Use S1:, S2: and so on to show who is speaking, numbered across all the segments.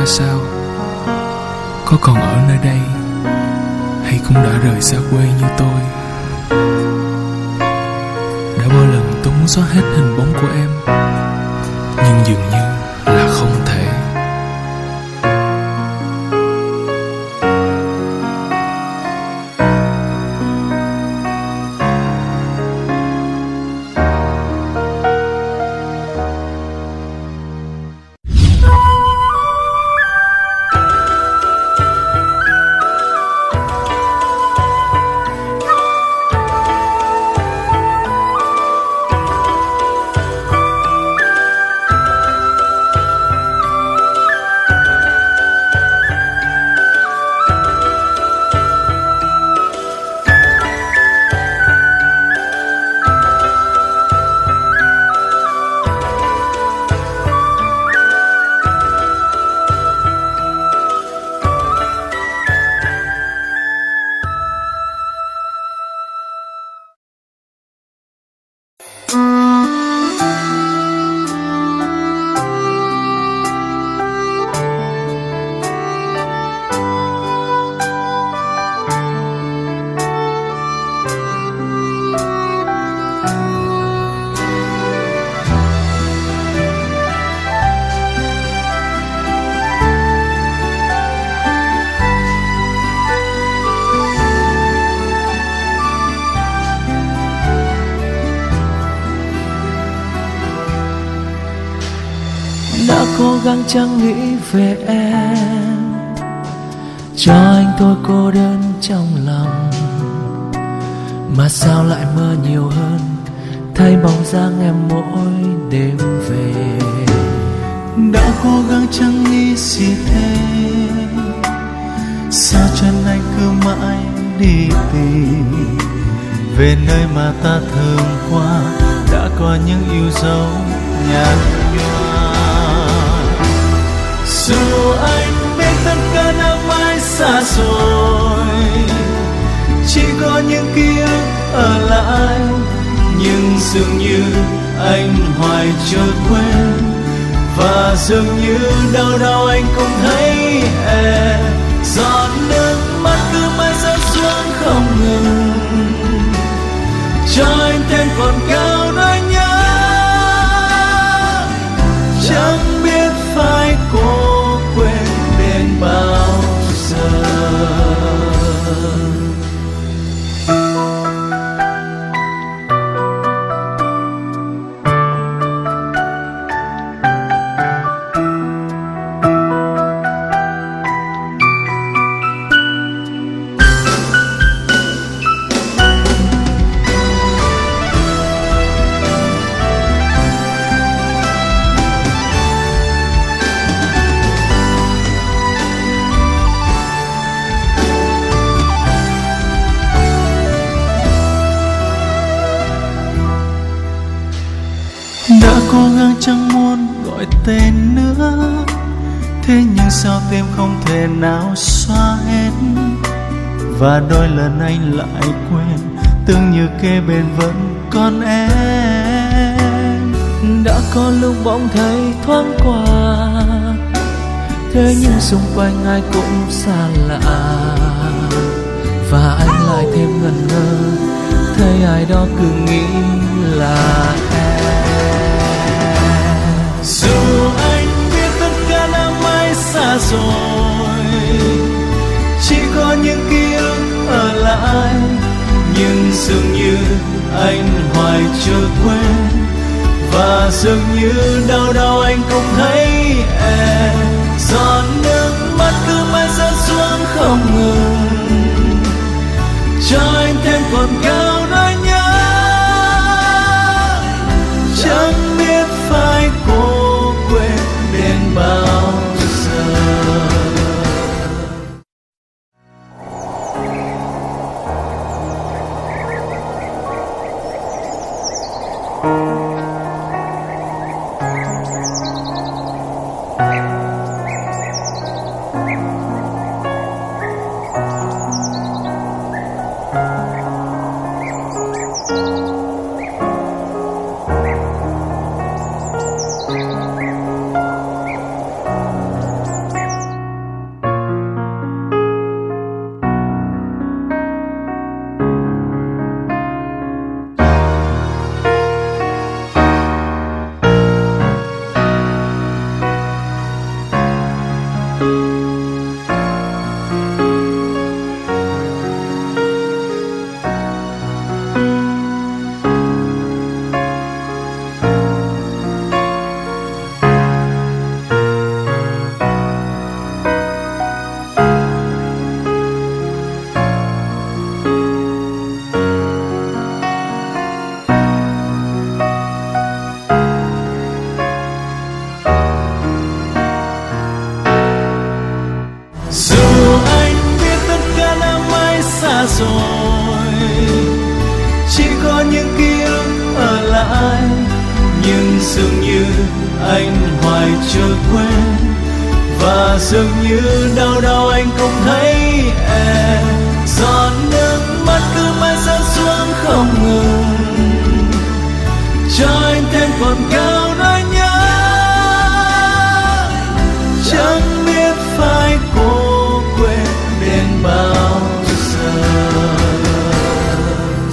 S1: ra sao? Có còn ở nơi đây hay cũng đã rời xa quê như tôi? Đã bao lần tôi muốn xóa hết hình bóng của em, nhưng dường như
S2: đã cố chẳng nghĩ về em. Cho anh tôi cô đơn trong lòng. Mà sao lại mơ nhiều hơn? Thay bóng dáng em mỗi đêm về.
S3: Đã cố gắng chẳng nghĩ gì thế. Sao chân anh cứ mãi đi tìm? Về nơi mà ta thường qua đã có những yêu dấu nhạt dù anh biết tất cả đã mãi xa rồi, chỉ có những ký ức ở lại. Nhưng dường như anh hoài chưa quên, và dường như đâu đâu anh cũng thấy em giọt nước mắt cứ mãi rơi xuống không ngừng. Cho anh thêm còn cao nói nhớ tên nữa. Thế nhưng sao tim không thể nào xóa hết? Và đôi lần anh lại quên, tưởng như kê bên vẫn còn em.
S2: Đã có lúc bỗng thấy thoáng qua, thế nhưng xung quanh ai cũng xa lạ. Và anh lại thêm ngần ngơ, thấy ai đó cứ nghĩ là em.
S3: Nhưng dường như anh hoài chưa quên. Và dường như đâu đâu anh cũng thấy em. Giọt nước mắt cứ mãi rơi xuống không ngừng. Dường như anh hoài chưa quên. Và dường như đâu đâu anh cũng thấy em. Giọt nước mắt cứ mãi rơi xuống không ngừng. Cho anh thêm còn cao nỗi nhớ. Chẳng biết phải cố quên đến bao giờ.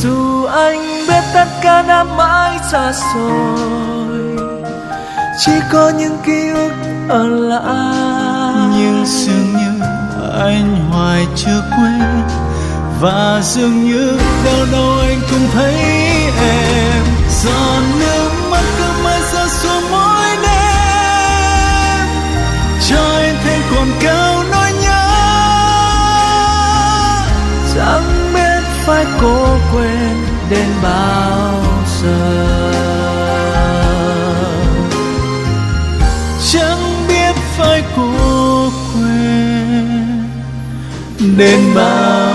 S2: Dù anh biết tất cả đã mãi xa xôi chỉ có những ký ức ở lại.
S3: Nhưng dường như anh hoài chưa quên. Và dường như đâu đâu anh cũng thấy em. Giọt nước mắt cứ mãi rơi xuống mỗi đêm. Cho anh thêm còn cao nỗi nhớ.
S2: Chẳng biết phải cố quên đến bao giờ.
S3: Phải cố quên. Đến bao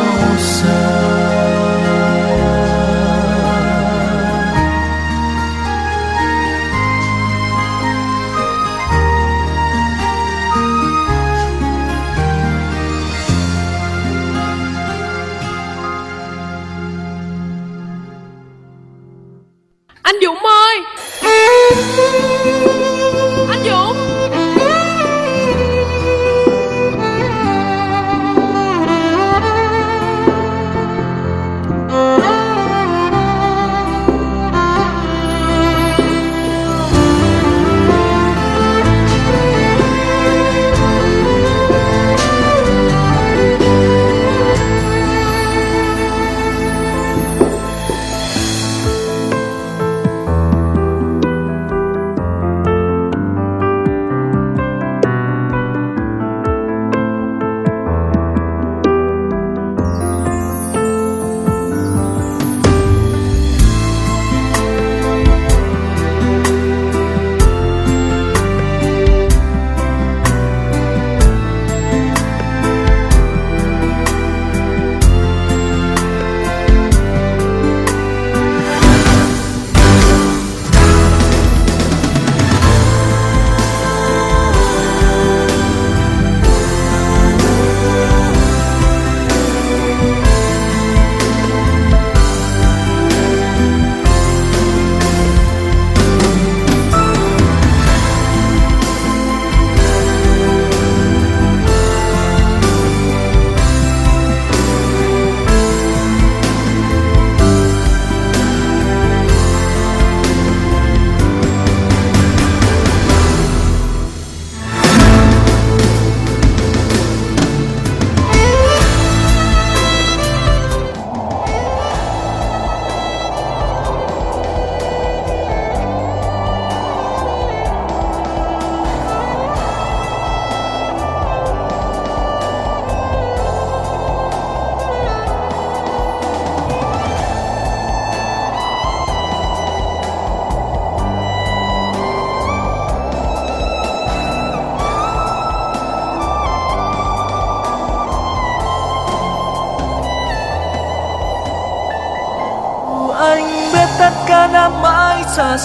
S2: mãi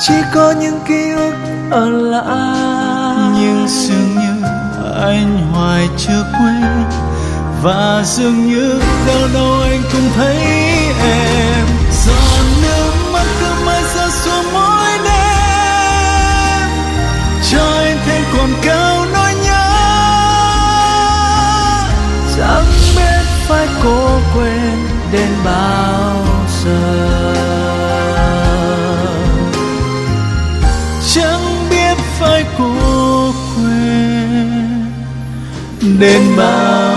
S2: chỉ có những ký ức ở lại.
S3: Nhưng dường như anh hoài chưa quên. Và dường như đâu đâu anh cũng thấy em. Giọt nước mắt cứ mãi rơi xuống mỗi đêm. Cho anh thêm còn cao nỗi nhớ.
S2: Chẳng biết phải cố quên đến bao
S3: nên bao